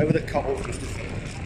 Over the cobbles.